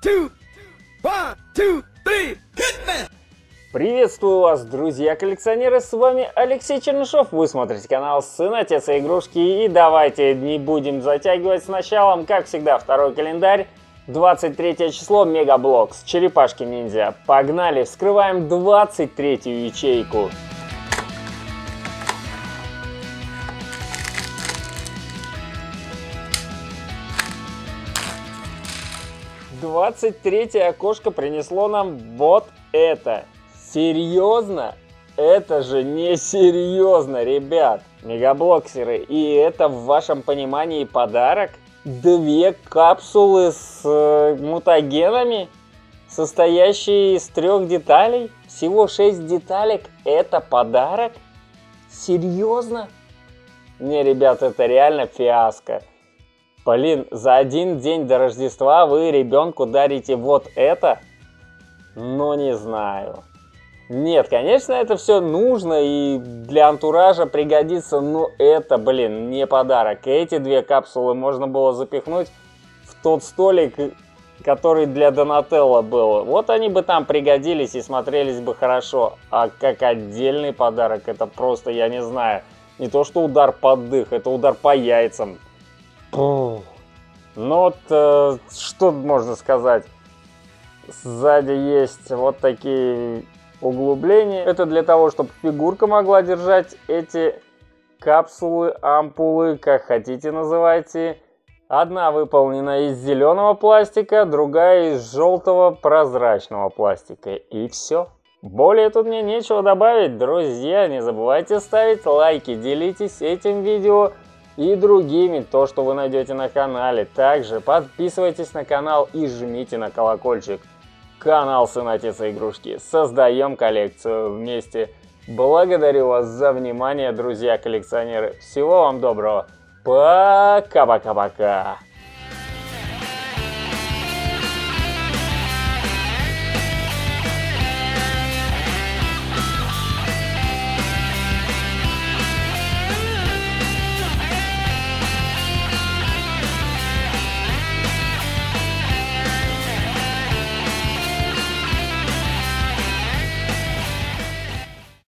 two, one, two, three, hit me! Приветствую вас, друзья-коллекционеры, с вами Алексей Чернышов, вы смотрите канал Сын, Отец и Игрушки, и давайте не будем затягивать с началом, как всегда, второй календарь, 23 число, Mega Bloks, Черепашки Ниндзя, погнали, вскрываем 23 ячейку. 23 окошко принесло нам вот это. Серьезно? Это же не серьезно, ребят. Мегаблоксеры. И это в вашем понимании подарок? Две капсулы с э, мутагенами, состоящие из трех деталей? Всего 6 деталек. Это подарок? Серьезно? Не, ребят, это реально фиаско. Блин, за один день до Рождества вы ребенку дарите вот это? Ну, не знаю. Нет, конечно, это все нужно и для антуража пригодится, но это, блин, не подарок. Эти две капсулы можно было запихнуть в тот столик, который для Донателло был. Вот они бы там пригодились и смотрелись бы хорошо. А как отдельный подарок, это просто, я не знаю, не то что удар под дых, это удар по яйцам. Ну вот, э, что можно сказать? Сзади есть вот такие углубления. Это для того, чтобы фигурка могла держать эти капсулы, ампулы, как хотите называйте. Одна выполнена из зеленого пластика, другая из желтого прозрачного пластика. И все. Более тут мне нечего добавить, друзья. Не забывайте ставить лайки, делитесь этим видео и другими, то, что вы найдете на канале. Также подписывайтесь на канал и жмите на колокольчик. Канал Сын Отец Игрушки. Создаем коллекцию вместе. Благодарю вас за внимание, друзья коллекционеры. Всего вам доброго. Пока-пока-пока.